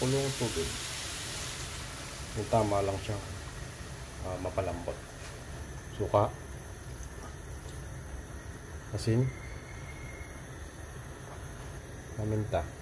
kulong tubig. Yung tama lang siyang ah, mapalambot. Suka. Asin. Paminta.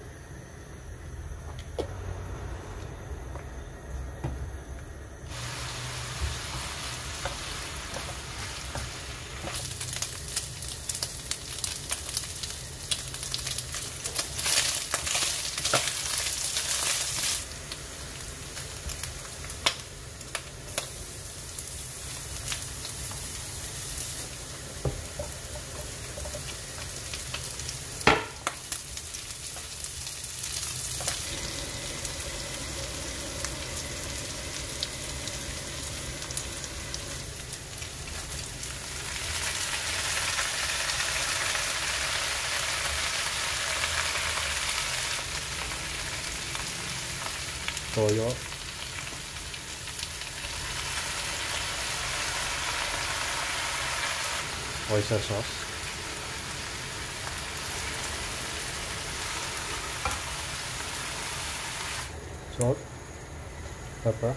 Toyo. Oyster sauce. Salt. Pepper.